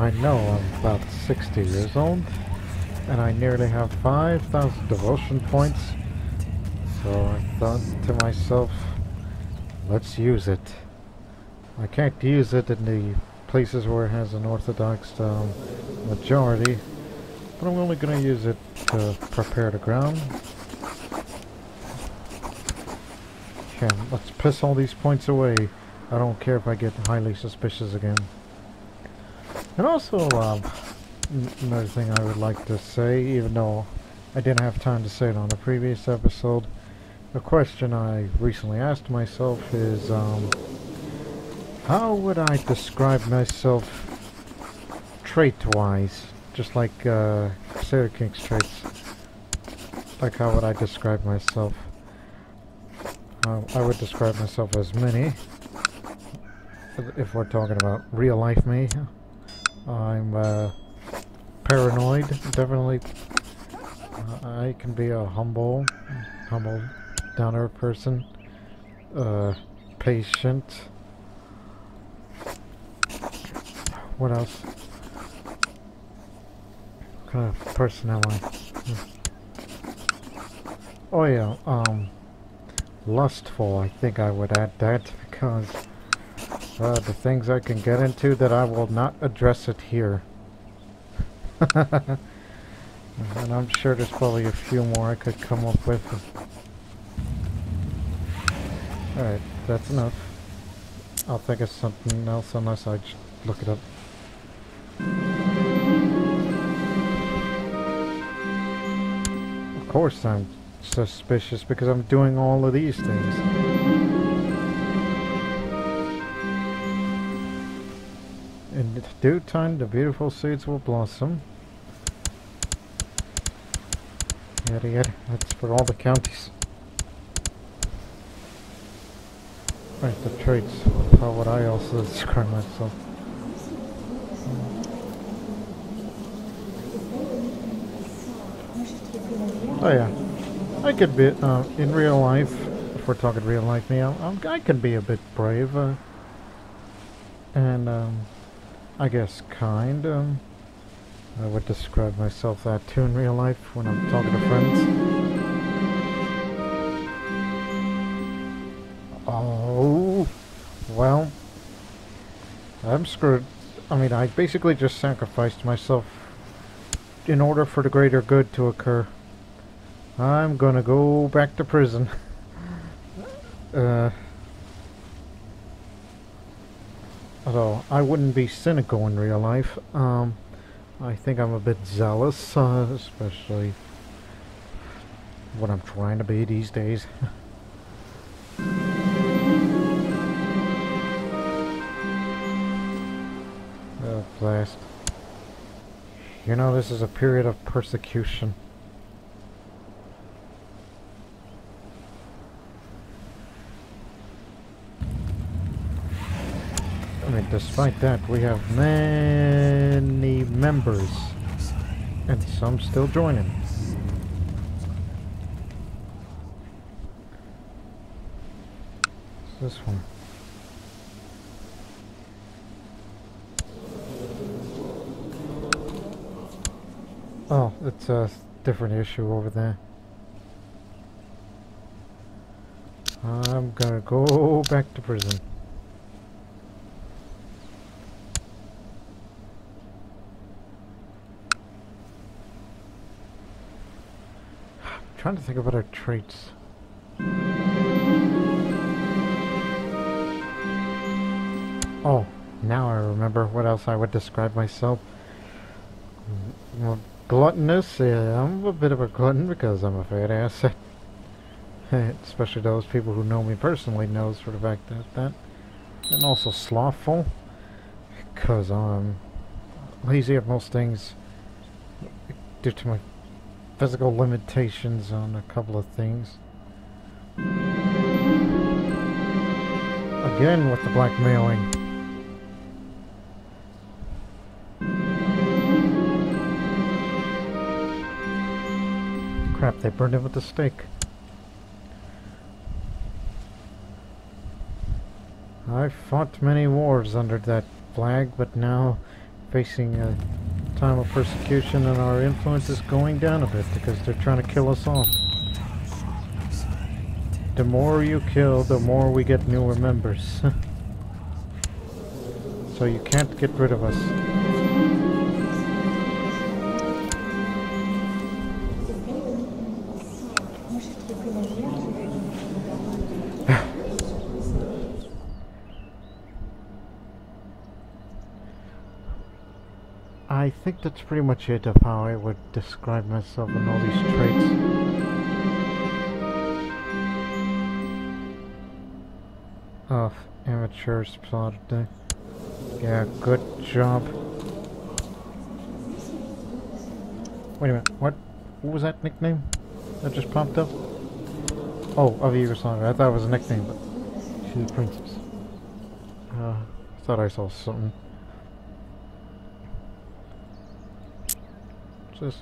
I know I'm about 60 years old, and I nearly have 5,000 devotion points, so I thought to myself, let's use it. I can't use it in the places where it has an Orthodox um, majority, but I'm only going to use it to prepare the ground. Okay, let's piss all these points away. I don't care if I get highly suspicious again. And also, um, another thing I would like to say, even though I didn't have time to say it on the previous episode, a question I recently asked myself is, um, how would I describe myself trait-wise? Just like, uh, Crusader King's traits. Like, how would I describe myself? Uh, I would describe myself as mini. If we're talking about real life me. I'm uh, paranoid, definitely. Uh, I can be a humble, humble, down-earth person. Uh, patient. What else? What kind of person am I? Oh yeah, um, lustful. I think I would add that because uh, the things I can get into that I will not address it here. and I'm sure there's probably a few more I could come up with. Alright, that's enough. I'll think of something else unless I look it up. Of course I'm suspicious because I'm doing all of these things. Due time, the beautiful seeds will blossom. Yada yada. That's for all the counties. Right, the traits. How would I also describe myself? Oh yeah, I could be uh, in real life. If we're talking real life, me, I, I can be a bit brave, uh, and um, I guess kind. Um, I would describe myself that too in real life when I'm talking to friends. Oh, well, I'm screwed. I mean, I basically just sacrificed myself in order for the greater good to occur. I'm gonna go back to prison. uh... Although I wouldn't be cynical in real life. Um, I think I'm a bit zealous, uh, especially what I'm trying to be these days. oh, blast. You know, this is a period of persecution. Despite that, we have many members. And some still joining. This one? Oh, it's a different issue over there. I'm gonna go back to prison. Trying to think about our traits. Oh, now I remember what else I would describe myself. Well, gluttonous, yeah, I'm a bit of a glutton because I'm a fat ass. Especially those people who know me personally knows for the fact that that. And also slothful, because I'm lazy at most things due to my physical limitations on a couple of things. Again with the blackmailing. Crap, they burned him with the stake. I fought many wars under that flag, but now facing a time of persecution and our influence is going down a bit because they're trying to kill us off. The more you kill, the more we get newer members. so you can't get rid of us. Think that's pretty much it of how I would describe myself and all these traits. Of amateur spotted. Yeah, good job. Wait a minute, what? What was that nickname that just popped up? Oh, of Yugoslavia. I thought it was a nickname, but she's a princess. Uh, I thought I saw something. Just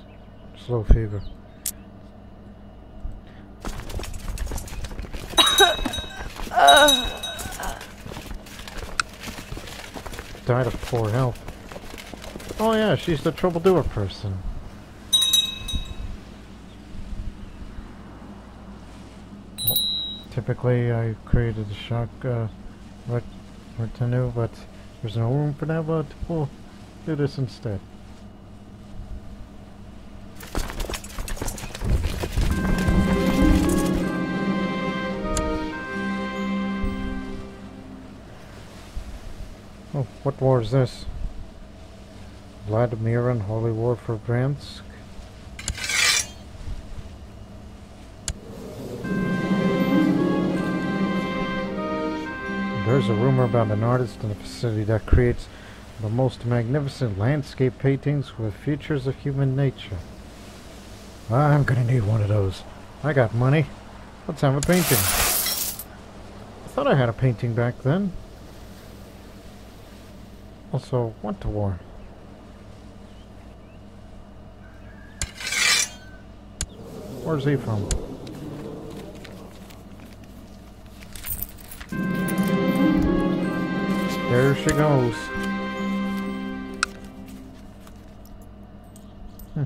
slow fever. Died of poor health. Oh yeah, she's the troubledoer person. Well, typically I created a shock uh, retinue, but there's no room for that, but we'll do this instead. What war is this? Vladimiran Holy War for Bryansk? There's a rumor about an artist in a facility that creates the most magnificent landscape paintings with features of human nature. I'm gonna need one of those. I got money. Let's have a painting. I thought I had a painting back then. Also, went to war. Where's he from? There she goes. Hmm.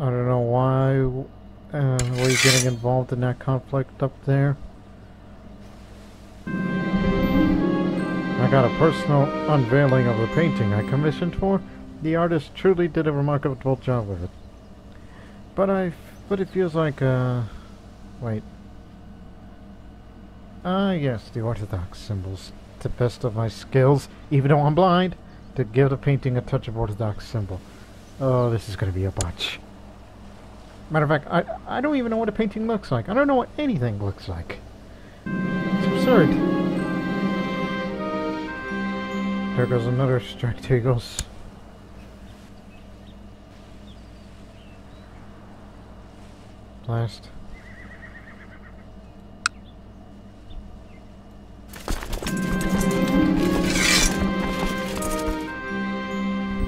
I don't know why uh, were getting involved in that conflict up there. Got a personal unveiling of the painting I commissioned for. The artist truly did a remarkable job with it. But I, but it feels like, uh, wait. Ah, yes, the Orthodox symbols. To the best of my skills, even though I'm blind, to give the painting a touch of Orthodox symbol. Oh, this is going to be a botch. Matter of fact, I, I don't even know what a painting looks like. I don't know what anything looks like. It's absurd. There goes another striped eagles. Blast.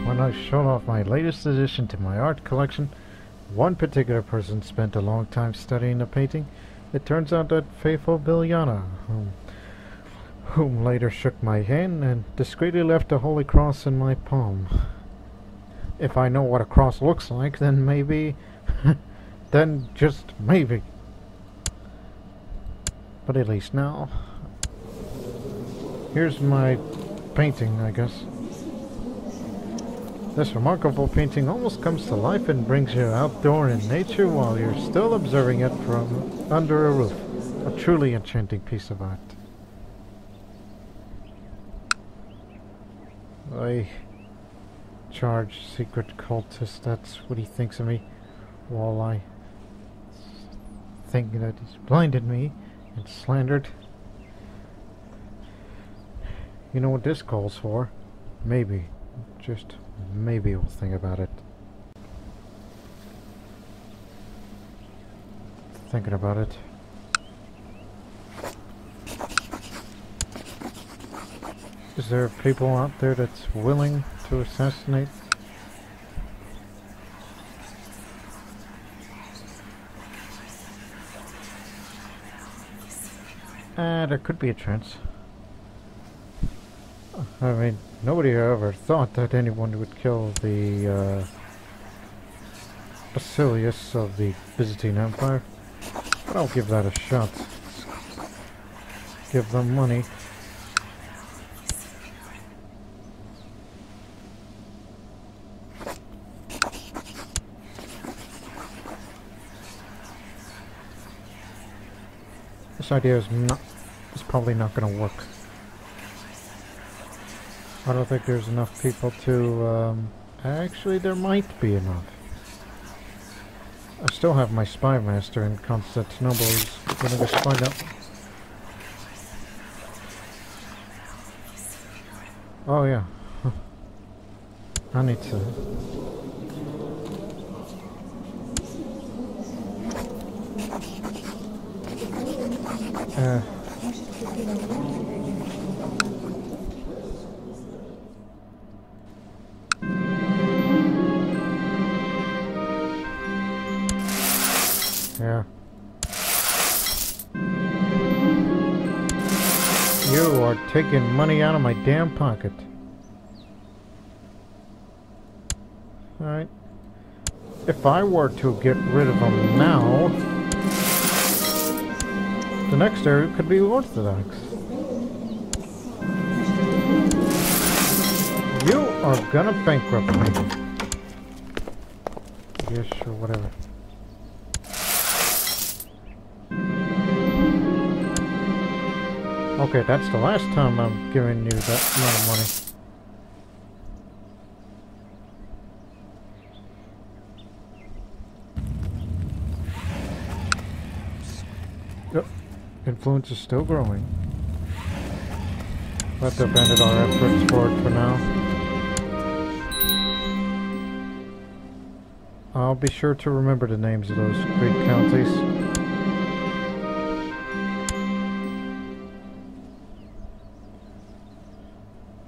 When I showed off my latest addition to my art collection, one particular person spent a long time studying the painting. It turns out that faithful Bilyana, whom later shook my hand and discreetly left a Holy Cross in my palm. If I know what a cross looks like, then maybe... then just maybe. But at least now... Here's my painting, I guess. This remarkable painting almost comes to life and brings you outdoor in nature while you're still observing it from under a roof. A truly enchanting piece of art. I charge secret cultist, that's what he thinks of me, while I think that he's blinded me and slandered. You know what this calls for? Maybe, just maybe we'll think about it. Thinking about it. Is there people out there that's willing to assassinate? Uh, there could be a chance. I mean, nobody ever thought that anyone would kill the uh, Basilius of the Byzantine Empire. But I'll give that a shot. Give them money. This idea is not is probably not going to work. I don't think there's enough people to, um, actually there might be enough. I still have my spy master in Constantinople. He's gonna go find out. Oh yeah. I need to. Uh. Yeah. You are taking money out of my damn pocket. Alright. If I were to get rid of them now, the next area could be Orthodox. You are gonna bankrupt me. Yeah, sure, whatever. Okay, that's the last time I'm giving you that amount of money. Yep. Influence is still growing. Let's abandon our efforts for it for now. I'll be sure to remember the names of those Greek counties.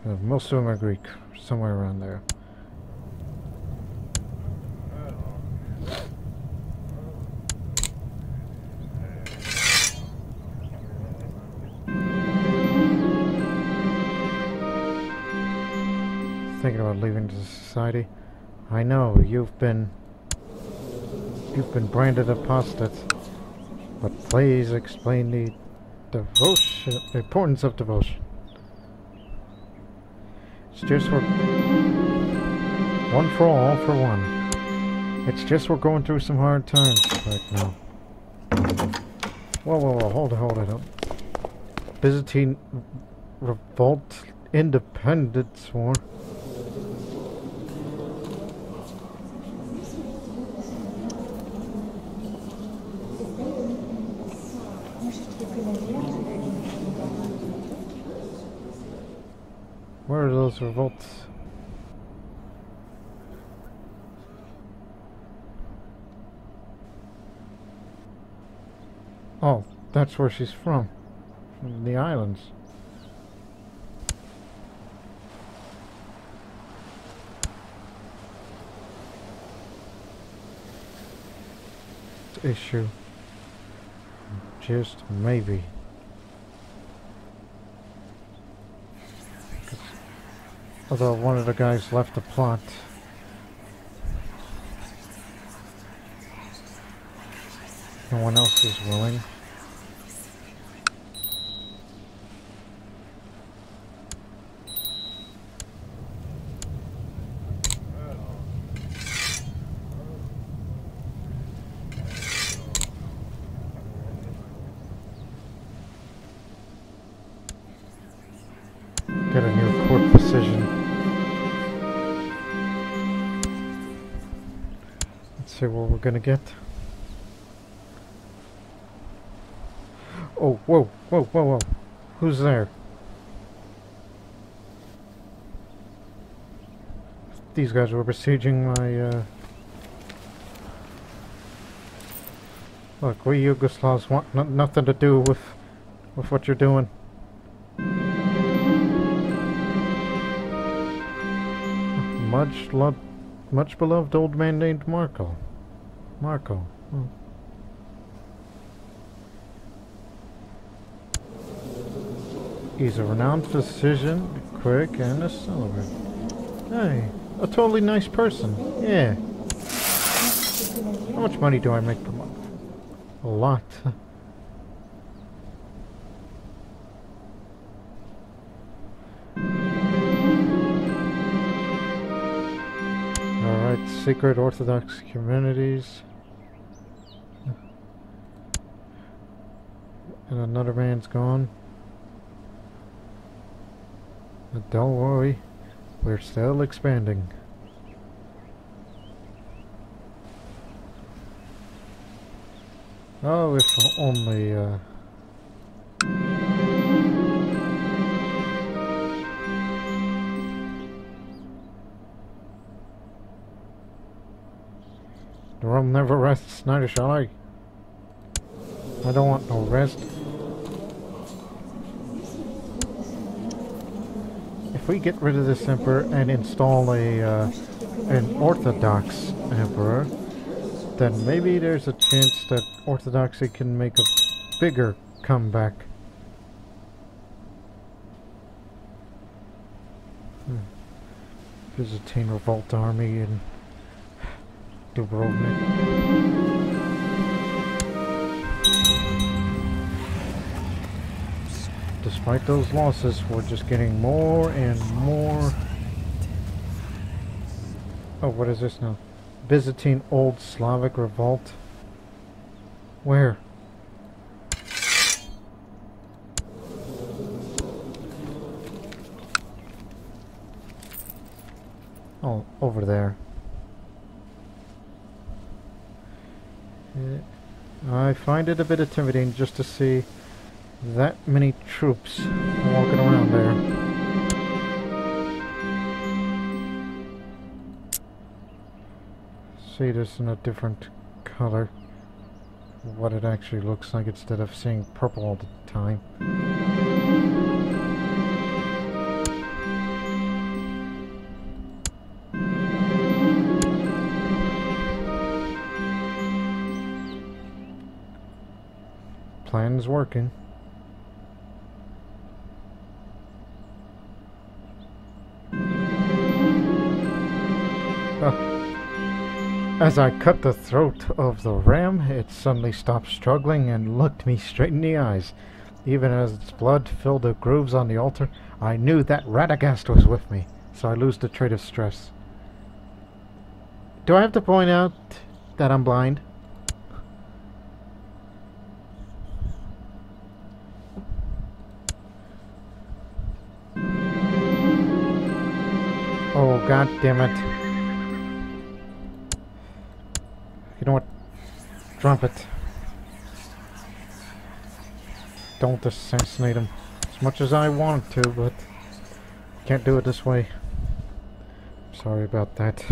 Uh, most of them are Greek, somewhere around there. You've been you've been branded apostate, but please explain the devotion, the importance of devotion. It's just we're... One for all, for one. It's just we're going through some hard times right now. Whoa, whoa, whoa, hold it, hold it up. Byzantine Revolt Independence War. Where are those revolts? Oh, that's where she's from. From the islands. Issue. Just maybe. Although one of the guys left the plot. No one else is willing. See what we're gonna get. Oh, whoa, whoa, whoa, whoa. Who's there? These guys were besieging my, uh... Look, we Yugoslavs want nothing to do with, with what you're doing. Much loved, much beloved old man named Marco. Marco. Hmm. He's a renowned physician, quick, and a celebrant. Hey, a totally nice person. Yeah. How much money do I make per month? A lot. secret Orthodox communities. And another man's gone. But don't worry, we're still expanding. Oh, if only, uh... The world never rests, neither shall I. I don't want no rest. If we get rid of this emperor and install a, uh, an orthodox emperor, then maybe there's a chance that Orthodoxy can make a bigger comeback. Hmm. Byzantine Revolt Army in Dubrovnik. Despite those losses, we're just getting more and more... Oh, what is this now? Byzantine Old Slavic Revolt. Where? Oh, over there. I find it a bit intimidating just to see that many troops walking around there. see this in a different color what it actually looks like instead of seeing purple all the time. Plan is working. As I cut the throat of the ram, it suddenly stopped struggling and looked me straight in the eyes. Even as its blood filled the grooves on the altar, I knew that Radagast was with me, so I lost the trait of stress. Do I have to point out that I'm blind? God damn it. You know what? Drop it. Don't assassinate him. As much as I want to, but can't do it this way. Sorry about that.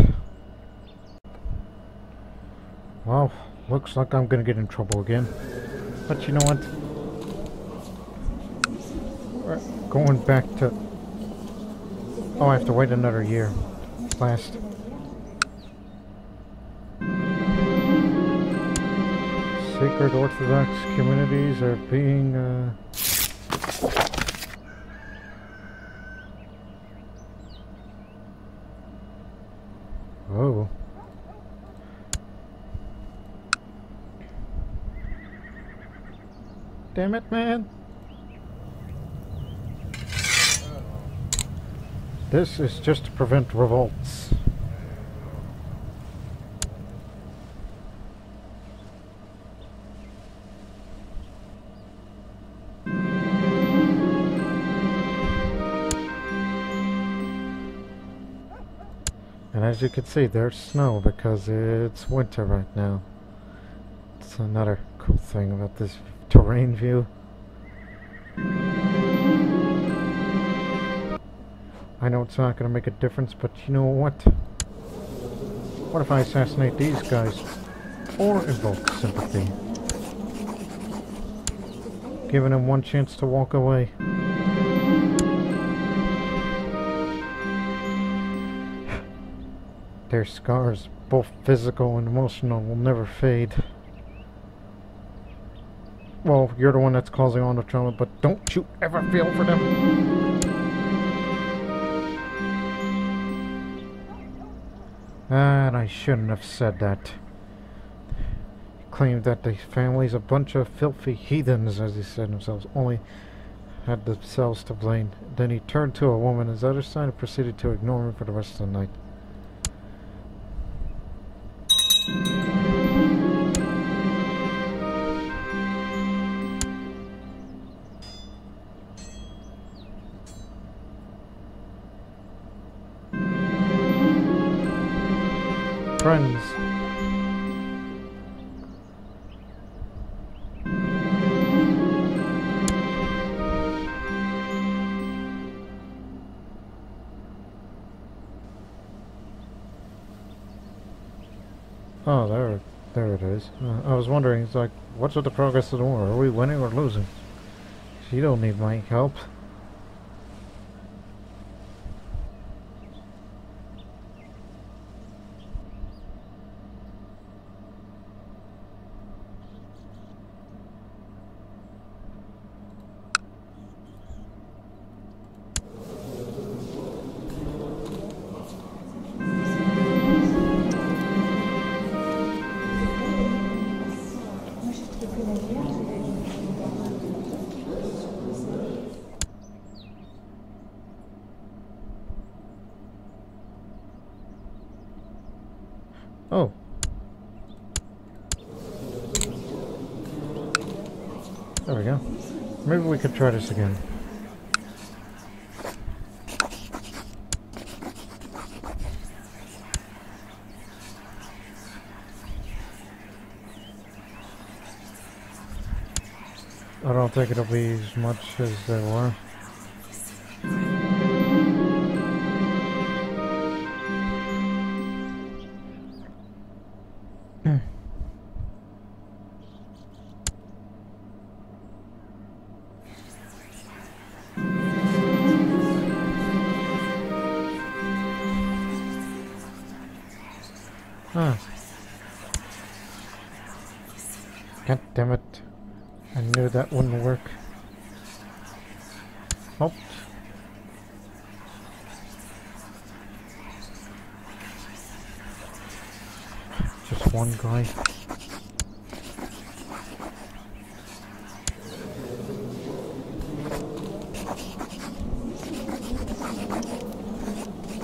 Well, looks like I'm gonna get in trouble again. But you know what? We're going back to... Oh, I have to wait another year. Last. sacred Orthodox communities are being uh, Oh. Damn it, man. This is just to prevent revolts. And as you can see, there's snow because it's winter right now. It's another cool thing about this terrain view. I know it's not going to make a difference, but you know what? What if I assassinate these guys? Or invoke sympathy? Giving them one chance to walk away. Their scars, both physical and emotional, will never fade. well, you're the one that's causing all the trauma, but don't you ever feel for them. And I shouldn't have said that. He claimed that the family's a bunch of filthy heathens, as he said themselves, only had themselves to blame. Then he turned to a woman his other side and proceeded to ignore him for the rest of the night. It's like, what's with the progress of the war? Are we winning or losing? She don't need my help. Maybe we could try this again. I don't think it'll be as much as there were.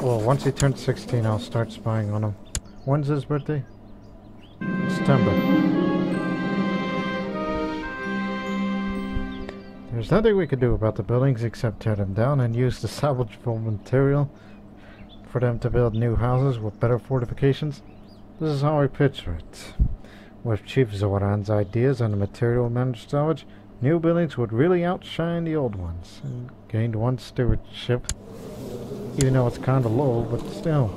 Well, once he turns 16, I'll start spying on him. When's his birthday? September. There's nothing we could do about the buildings except tear them down and use the salvageable material for them to build new houses with better fortifications. This is how I picture it. With Chief Zoran's ideas on the material managed salvage, new buildings would really outshine the old ones and gained one stewardship. Even though it's kinda low, but still.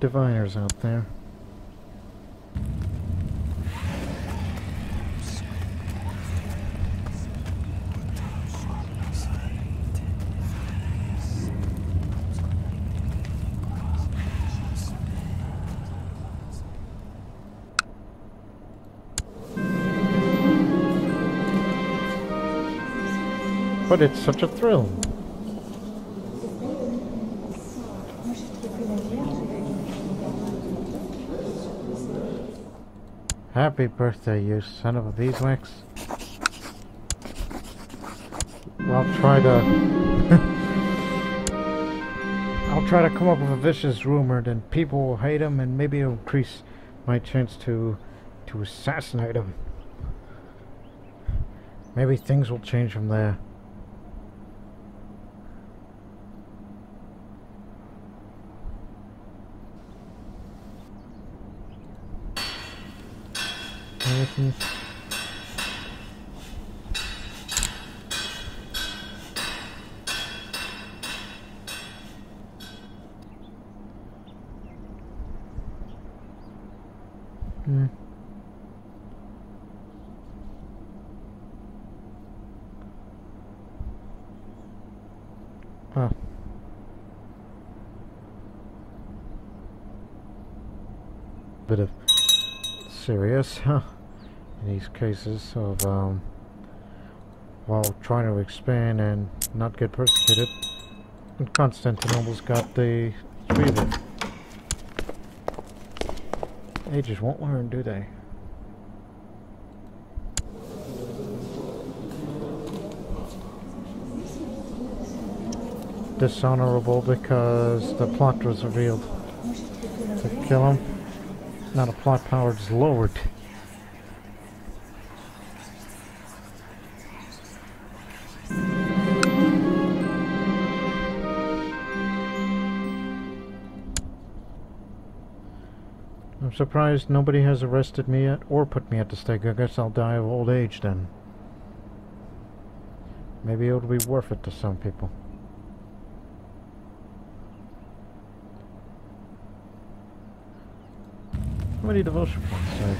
Diviners out there. But it's such a thrill. Happy birthday, you son of a beeswax. I'll try to... I'll try to come up with a vicious rumor, then people will hate him, and maybe it'll increase my chance to... to assassinate him. Maybe things will change from there. American. Hmm. Oh. Bit of serious, huh? These cases of, um, while trying to expand and not get persecuted. And Constantinople's got the three of them. They just won't learn, do they? Dishonorable because the plot was revealed. To kill him. Not a plot power, is lowered. Surprised nobody has arrested me yet or put me at the stake. I guess I'll die of old age then. Maybe it'll be worth it to some people. How many devotion points I?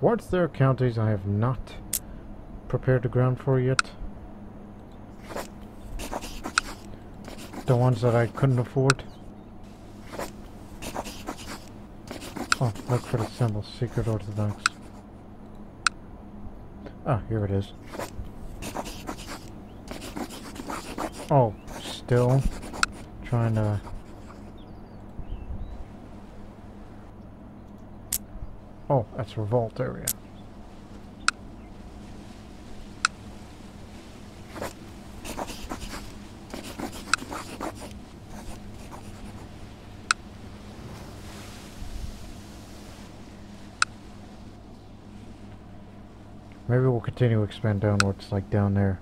What's counties I have not prepared the ground for yet? The ones that I couldn't afford? Oh, look for the symbol. Secret Orthodox. Ah, here it is. Oh, still trying to... Oh, that's revolt area. Maybe we'll continue to expand downwards, like down there.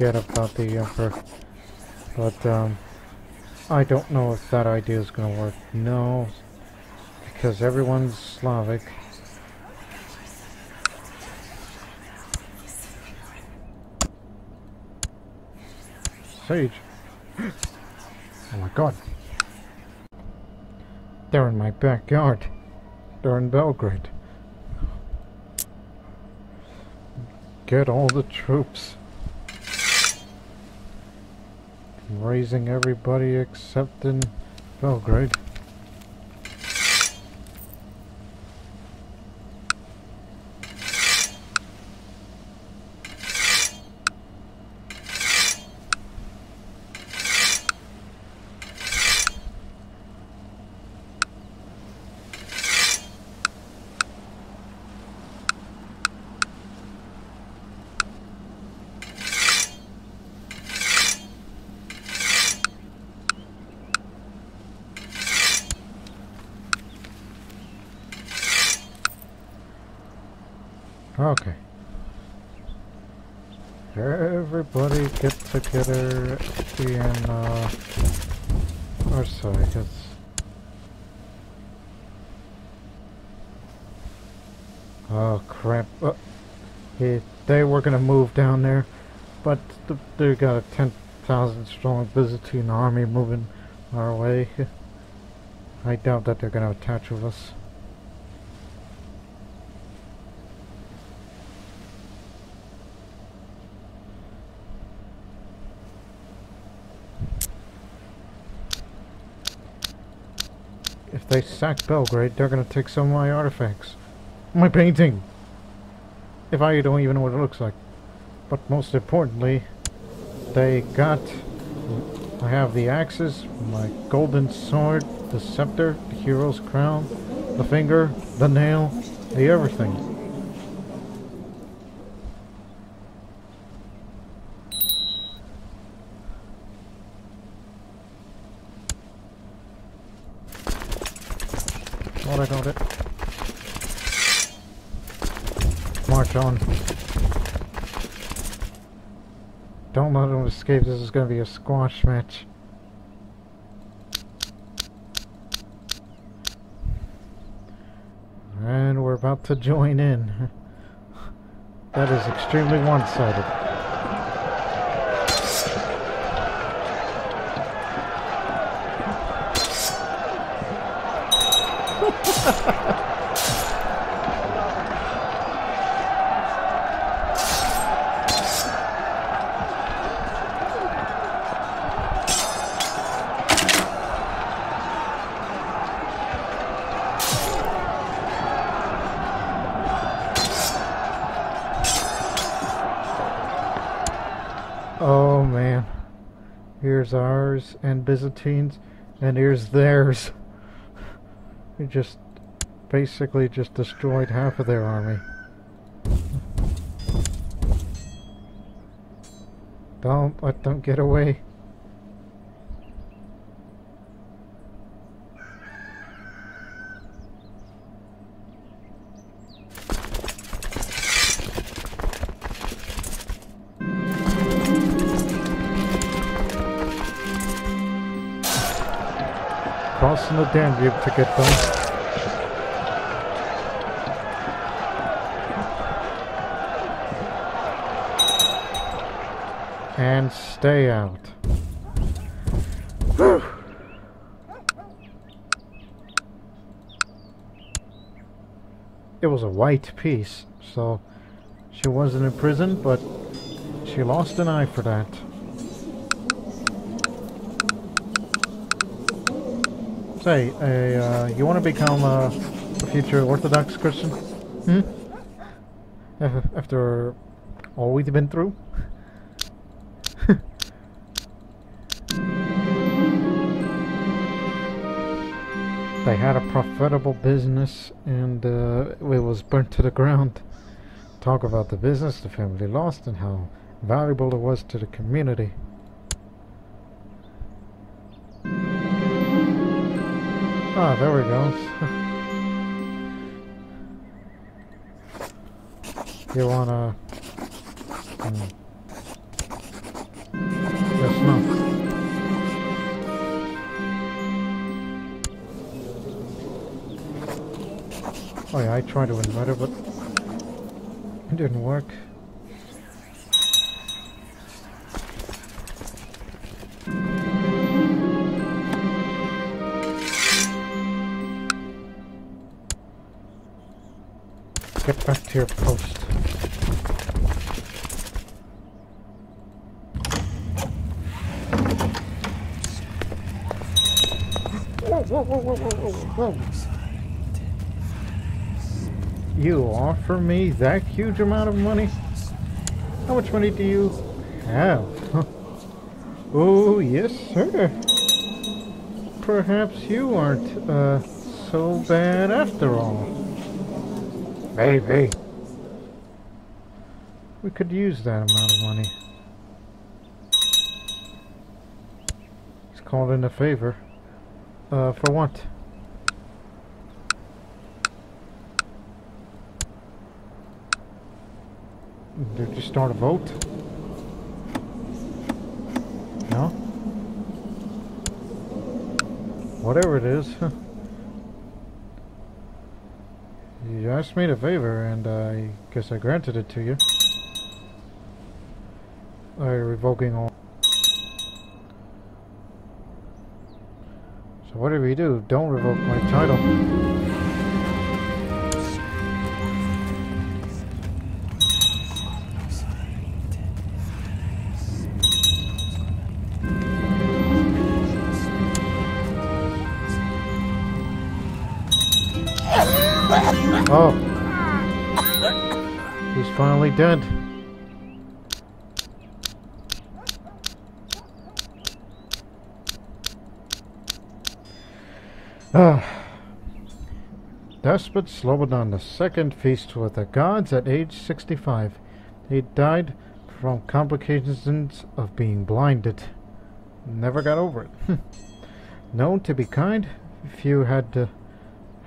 Forget about the Emperor. But, um, I don't know if that idea is gonna work. No, because everyone's Slavic. Sage. Oh my god. They're in my backyard. They're in Belgrade. Get all the troops. I'm raising everybody except in Belgrade. Okay. Everybody get together in uh or sorry, cause Oh crap. Uh, he, were gonna move down there, but th they got a 10,000 strong Byzantine army moving our way. I doubt that they're gonna attach with us. If they sack Belgrade, they're gonna take some of my artifacts. My painting! If I don't even know what it looks like. But most importantly, they got I have the axes, my golden sword, the scepter, the hero's crown, the finger, the nail, the everything. What I got it. March on. Don't let him escape. This is going to be a squash match. And we're about to join in. that is extremely one-sided. And Byzantines, and here's theirs. We just basically just destroyed half of their army. Don't let them get away. Crossing the Danube to get them. and stay out. it was a white peace, so she wasn't in prison, but she lost an eye for that. Say, uh, you want to become a, a future Orthodox Christian? Hmm? After all we've been through? they had a profitable business and uh, it was burnt to the ground. Talk about the business the family lost and how valuable it was to the community. Ah, there we go. you wanna... Hmm. Yes, no. Oh yeah, I tried to invite her, but it didn't work. Get back to your post. You offer me that huge amount of money? How much money do you have? oh, yes, sir. Perhaps you aren't, uh, so bad after all. Maybe. We could use that amount of money. He's called in a favor. Uh, for what? Did you start a vote? No? Whatever it is. you asked me a favor and I guess I granted it to you. By revoking all... So whatever you do, don't revoke my title. nearly dead. Ah. Despot Slobodan II feast with the gods at age 65. He died from complications of being blinded. Never got over it. Known to be kind, few had uh,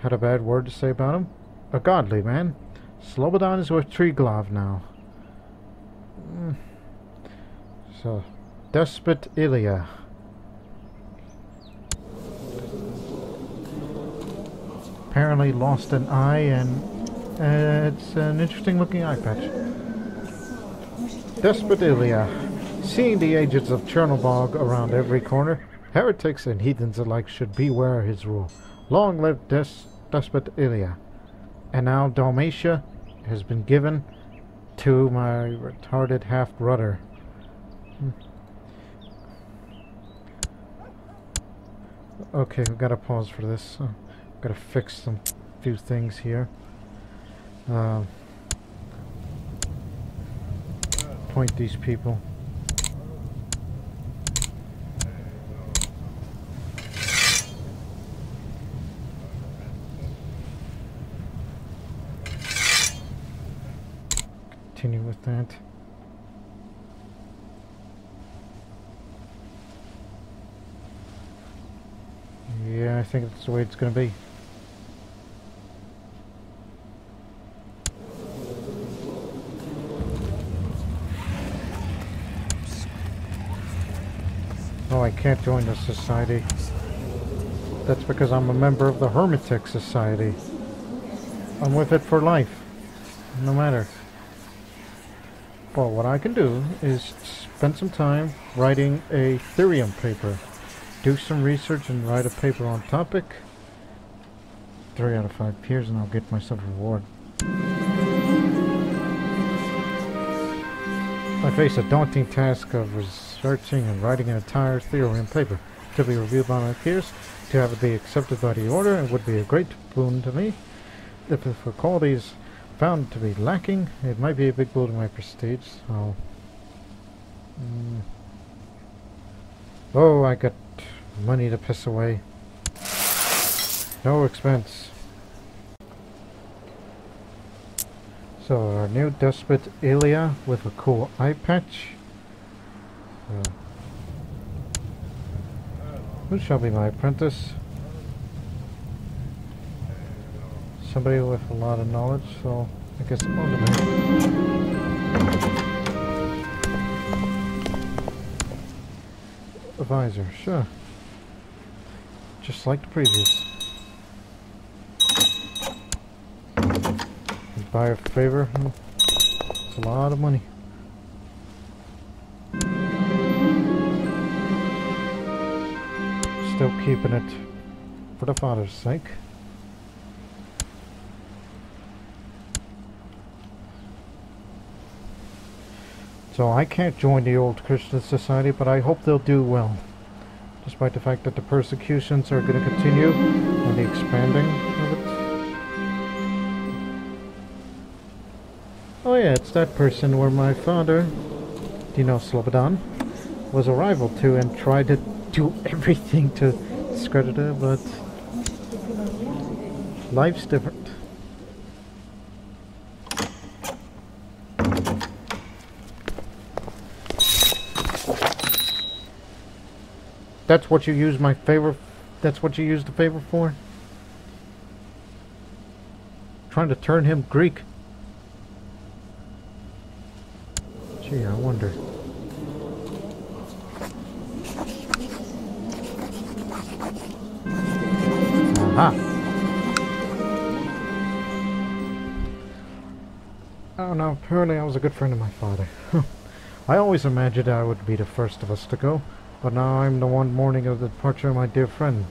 had a bad word to say about him. A godly man. Slobodan is with Triglav now. Mm. So, Despot Ilya. Apparently lost an eye and uh, it's an interesting looking eye patch. Despot Ilya. Seeing the agents of Chernobog around every corner, heretics and heathens alike should beware his rule. Long live Des Despot Ilya. And now Dalmatia has been given to my retarded half-brother. Hmm. Okay, we've gotta pause for this. Uh, gotta fix some few things here. Uh, point these people. Continue with that. Yeah, I think that's the way it's going to be. Oh, I can't join the society. That's because I'm a member of the Hermetic Society. I'm with it for life. No matter. Well, what I can do is spend some time writing a Therium paper. Do some research and write a paper on topic. Three out of five peers and I'll get myself a reward. I face a daunting task of researching and writing an entire Therium paper to be reviewed by my peers. To have it be accepted by the order it would be a great boon to me. If the qualities found to be lacking. It might be a big blow to my prestige, so... Mm. Oh, I got money to piss away. No expense. So, our new Despot Ilya with a cool eye patch. Who shall be my apprentice? Somebody with a lot of knowledge, so I guess I'll Advisor, sure. Just like the previous. Buy a favor. It's a lot of money. Still keeping it for the father's sake. So I can't join the old Christian society, but I hope they'll do well. Despite the fact that the persecutions are going to continue and the expanding of it. Oh yeah, it's that person where my father, Dino Slobodan, was a rival to and tried to do everything to discredit her, but life's different. That's what you use my favor. That's what you use the favor for? Trying to turn him Greek. Gee, I wonder. Aha. Oh no, apparently I was a good friend of my father. I always imagined I would be the first of us to go. But now I'm the one mourning of the departure of my dear friend.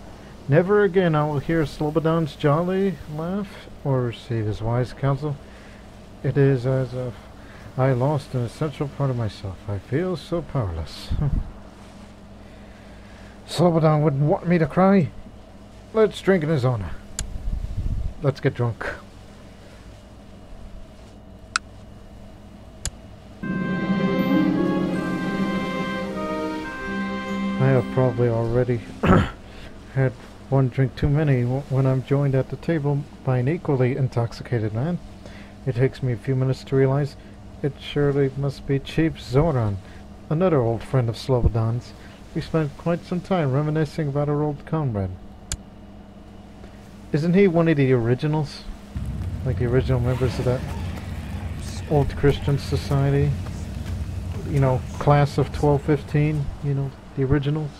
Never again I will hear Slobodan's jolly laugh or receive his wise counsel. It is as if I lost an essential part of myself. I feel so powerless. Slobodan wouldn't want me to cry. Let's drink in his honor. Let's get drunk. I have probably already had one drink too many when I'm joined at the table by an equally intoxicated man. It takes me a few minutes to realize it surely must be Chief Zoran, another old friend of Slobodan's. We spent quite some time reminiscing about our old comrade. Isn't he one of the originals? Like the original members of that old Christian society? You know, class of 1215, you know, the originals?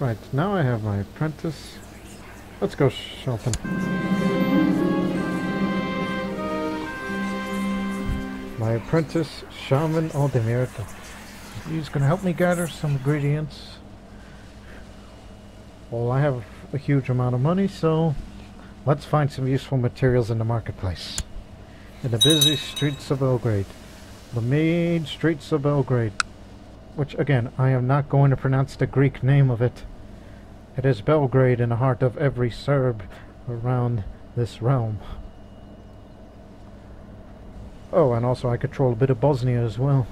Right, now I have my apprentice. Let's go shopping. My apprentice, Shaman Aldemir. He's gonna help me gather some ingredients. Well, I have a huge amount of money, so let's find some useful materials in the marketplace. In the busy streets of Belgrade. The main streets of Belgrade. Which, again, I am not going to pronounce the Greek name of it. It is Belgrade in the heart of every Serb around this realm. Oh, and also I control a bit of Bosnia as well.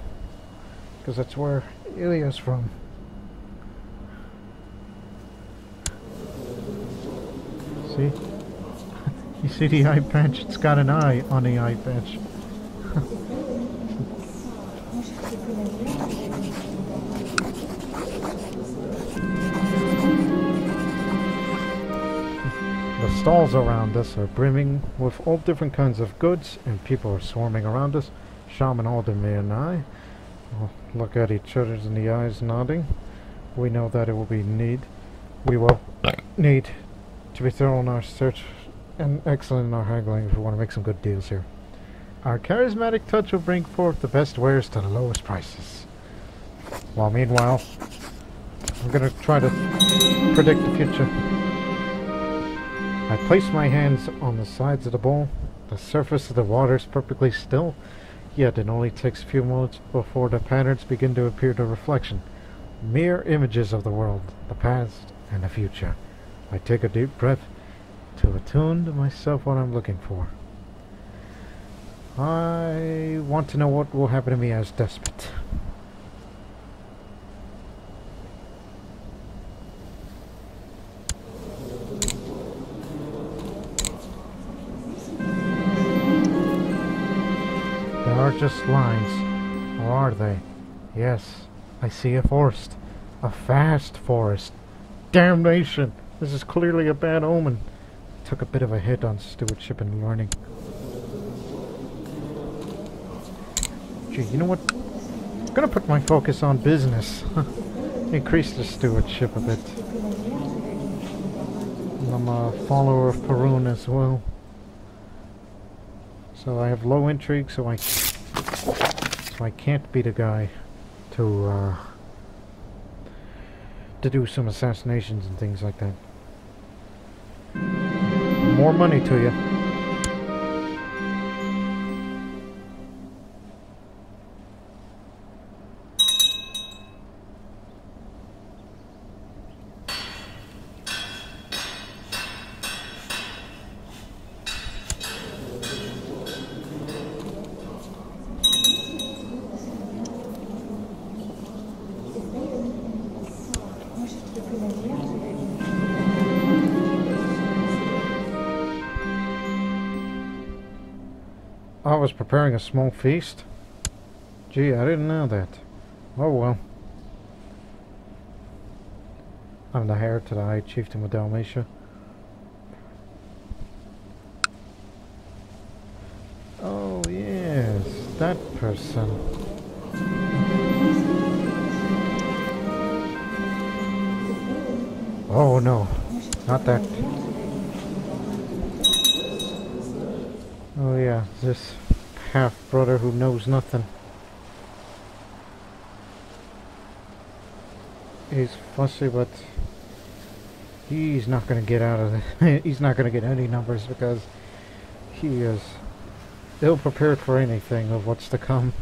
Because that's where Ilya's from. See? you see the eye patch? It's got an eye on the eye patch. stalls around us are brimming with all different kinds of goods and people are swarming around us. Shaman Aldemir and I will look at each other in the eyes nodding. We know that it will be need. We will need to be thorough in our search and excellent in our haggling if we want to make some good deals here. Our charismatic touch will bring forth the best wares to the lowest prices. While meanwhile, I'm going to try to predict the future. I place my hands on the sides of the bowl. The surface of the water is perfectly still, yet it only takes a few moments before the patterns begin to appear to reflection. Mere images of the world, the past and the future. I take a deep breath to attune to myself what I'm looking for. I want to know what will happen to me as despot. Just lines. Or are they? Yes, I see a forest. A fast forest. Damnation! This is clearly a bad omen. Took a bit of a hit on stewardship and learning. Gee, you know what? I'm gonna put my focus on business. Increase the stewardship a bit. I'm a follower of Perun as well. So I have low intrigue, so I so I can't be the guy to uh, to do some assassinations and things like that. More money to you. I was preparing a small feast. Gee, I didn't know that. Oh well. I'm the heir to the High Chieftain of Dalmatia. Oh yes, that person. Oh no, not that. Oh yeah, this half-brother who knows nothing. He's fussy, but he's not going to get out of it. he's not going to get any numbers because he is ill prepared for anything of what's to come.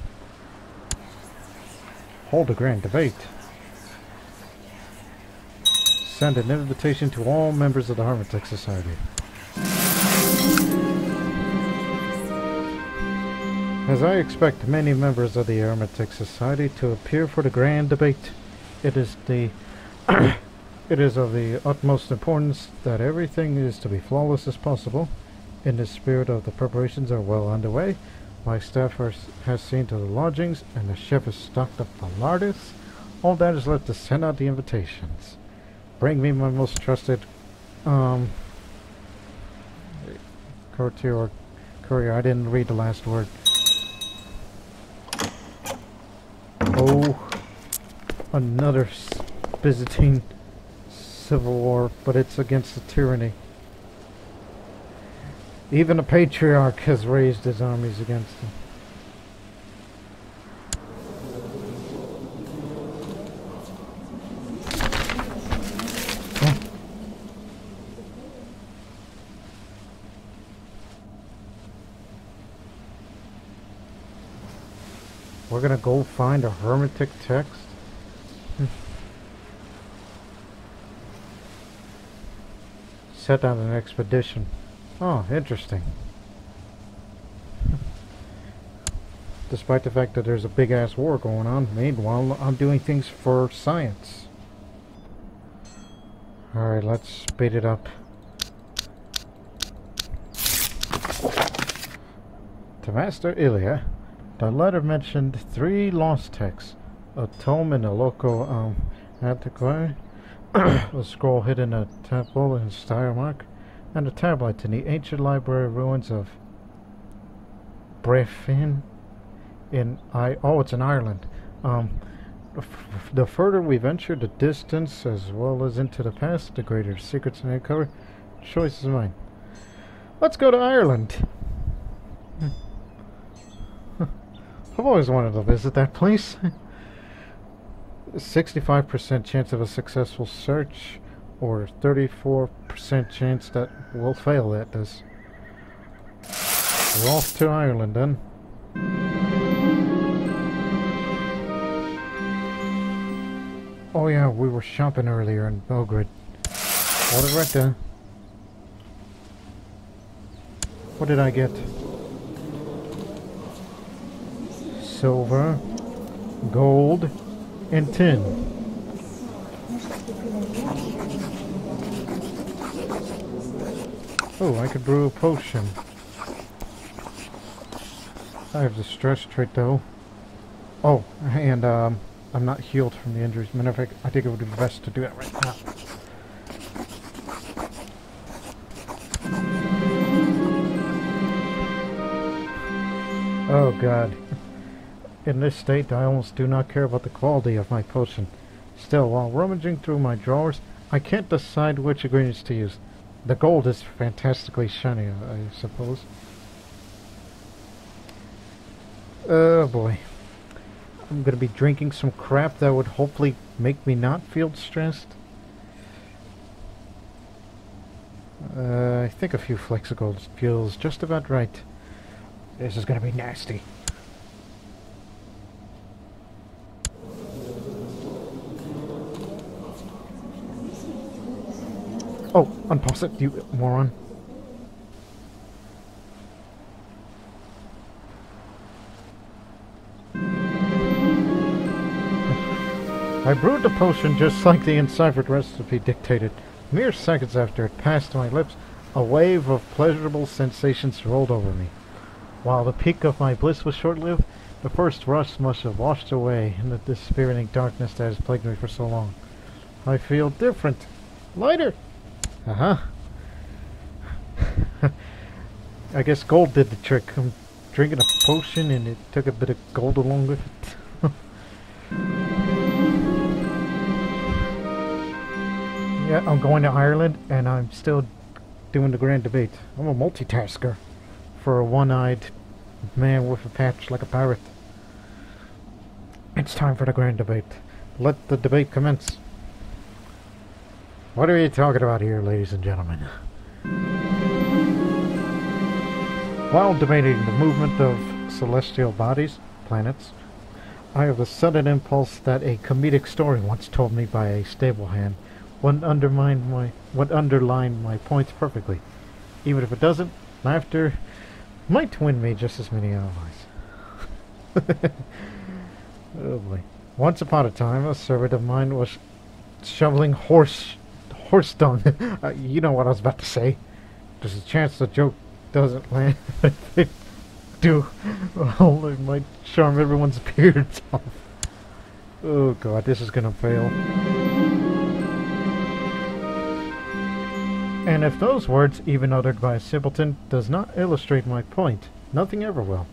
Hold a grand debate. Send an invitation to all members of the Hermetic Society. As I expect many members of the Hermetic Society to appear for the grand debate, it is the it is of the utmost importance that everything is to be flawless as possible. In the spirit of the preparations are well underway. My staff has seen to the lodgings, and the chef has stocked up the larders. All that is left to send out the invitations. Bring me my most trusted, um, courtier or courier. I didn't read the last word. Oh, another Byzantine civil war, but it's against the tyranny. Even the patriarch has raised his armies against him. We're gonna go find a hermetic text? Set out an expedition. Oh, interesting. Despite the fact that there's a big-ass war going on, meanwhile, I'm doing things for science. Alright, let's speed it up. To Master Ilya, the letter mentioned three lost texts. A tome in a local um, antiquary, a scroll hidden in a temple in Steiermark, and a tablet in the ancient library ruins of Brefin in I oh it's in Ireland. Um, the further we venture the distance as well as into the past, the greater secrets may uncover. Choice is mine. Let's go to Ireland. I've always wanted to visit that place. 65% chance of a successful search or 34% chance that we'll fail at this. We're off to Ireland then. Oh yeah, we were shopping earlier in Belgrade. Hold it right there. What did I get? Silver, gold, and tin. Oh, I could brew a potion. I have the stress trait though. Oh, and um, I'm not healed from the injuries. Matter of fact, I think it would be best to do that right now. Oh god. In this state, I almost do not care about the quality of my potion. Still, while rummaging through my drawers, I can't decide which ingredients to use. The gold is fantastically shiny, I suppose. Oh boy. I'm gonna be drinking some crap that would hopefully make me not feel stressed. Uh, I think a few Flexigold feels just about right. This is gonna be nasty. Oh, unpause it, you moron. I brewed the potion just like the enciphered recipe dictated. Mere seconds after it passed my lips, a wave of pleasurable sensations rolled over me. While the peak of my bliss was short-lived, the first rush must have washed away in the dispiriting darkness that has plagued me for so long. I feel different, lighter, uh-huh. I guess gold did the trick. I'm drinking a potion and it took a bit of gold along with it. yeah, I'm going to Ireland and I'm still doing the grand debate. I'm a multitasker for a one-eyed man with a patch like a pirate. It's time for the grand debate. Let the debate commence. What are you talking about here, ladies and gentlemen? While debating the movement of celestial bodies, planets, I have a sudden impulse that a comedic story once told me by a stable hand would undermine my would underline my points perfectly. Even if it doesn't, laughter might win me just as many allies. oh boy. Once upon a time, a servant of mine was shoveling horse horse dung. uh, you know what I was about to say. There's a chance the joke doesn't land. do, well, it might charm everyone's beards off. Oh god, this is gonna fail. And if those words, even uttered by a simpleton, does not illustrate my point, nothing ever will.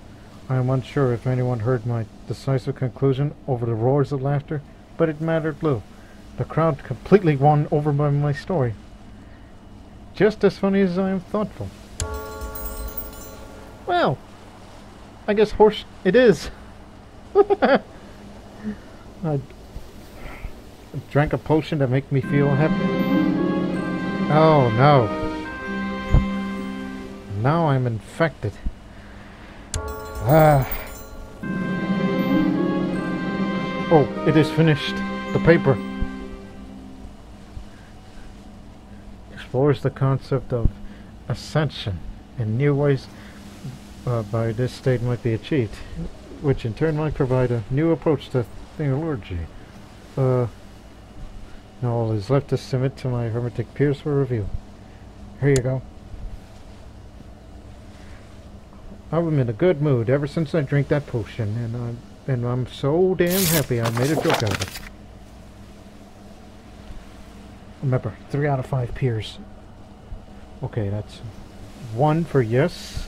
I am unsure if anyone heard my decisive conclusion over the roars of laughter, but it mattered little. The crowd completely won over by my story. Just as funny as I am thoughtful. Well, I guess horse it is. I drank a potion to make me feel happy. Oh no. Now I'm infected. Ah. Oh, it is finished. The paper. Explores the concept of ascension in new ways uh, by this state might be achieved, which in turn might provide a new approach to theology. Uh, now all is left to submit to my hermetic peers for review. Here you go. I've been in a good mood ever since I drank that potion, and I'm and I'm so damn happy I made a joke out of it. Remember, three out of five peers. Okay, that's one for yes.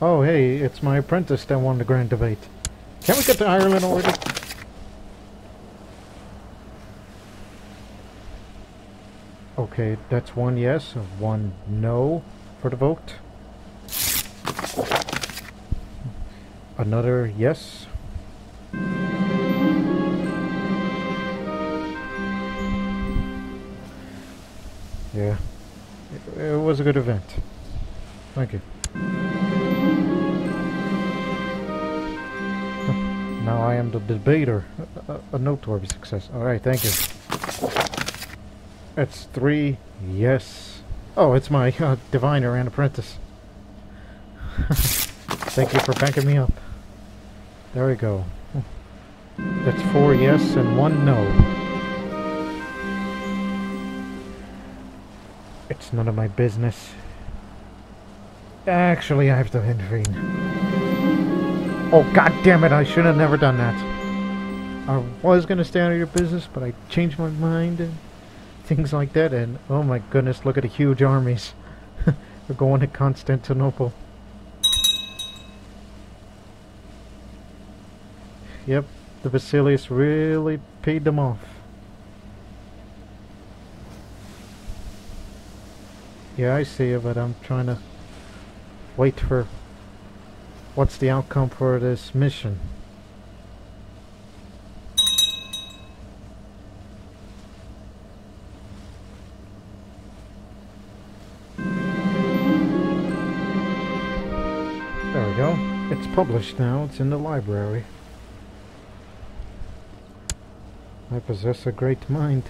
Oh, hey, it's my apprentice that won the grand debate. Can we get to Ireland already? Okay, that's one yes, one no for the vote. Another yes. Yeah, it, it was a good event. Thank you. Now I am the debater. A, a noteworthy success. Alright, thank you. That's three yes. Oh, it's my uh, diviner and apprentice. thank you for backing me up. There we go. That's four yes and one no. It's none of my business. Actually, I have to intervene. Oh, god damn it, I should have never done that. I was going to stay out of your business, but I changed my mind and things like that, and oh my goodness, look at the huge armies. We're going to Constantinople. Yep, the Basileus really paid them off. Yeah, I see it, but I'm trying to wait for What's the outcome for this mission? There we go. It's published now. It's in the library. I possess a great mind.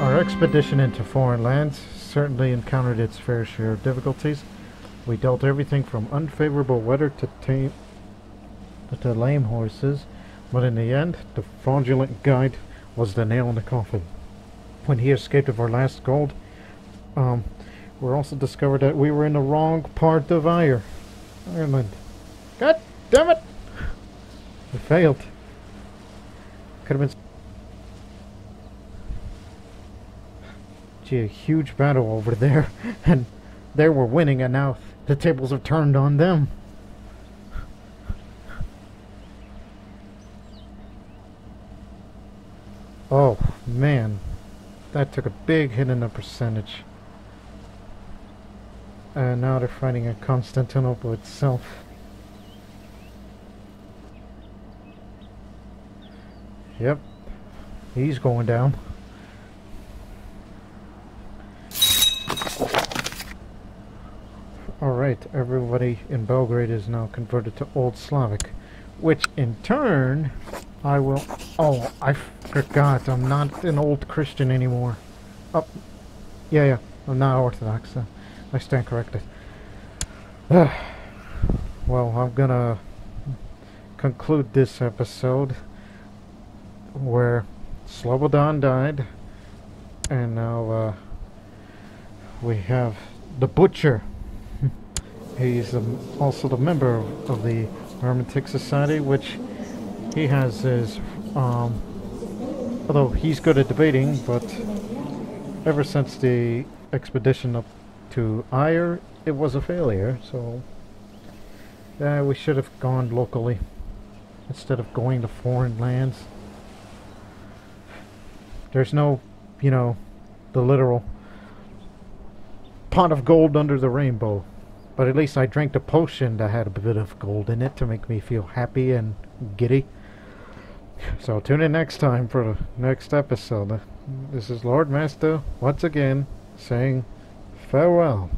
Our expedition into foreign lands certainly encountered its fair share of difficulties. We dealt everything from unfavorable weather to tame to lame horses, but in the end, the fraudulent guide was the nail in the coffin. When he escaped with our last gold, um, we also discovered that we were in the wrong part of Ire, Ireland. God damn it! We failed. Could have been Gee, a huge battle over there, and they were winning, and now the tables have turned on them. Oh, man. That took a big hit in the percentage. And now they're fighting in Constantinople itself. Yep. He's going down. Alright, everybody in Belgrade is now converted to Old Slavic, which in turn I will. Oh, I forgot. I'm not an old Christian anymore. Oh, yeah, yeah. I'm not Orthodox. Uh, I stand corrected. well, I'm gonna conclude this episode where Slobodan died, and now uh, we have the Butcher. He's also the member of the Hermetic Society, which he has his, um, although he's good at debating, but ever since the expedition up to Aiur, it was a failure, so yeah, we should have gone locally instead of going to foreign lands. There's no, you know, the literal pot of gold under the rainbow. But at least I drank the potion that had a bit of gold in it to make me feel happy and giddy. So tune in next time for the next episode. This is L0rdMasta once again saying Farewell.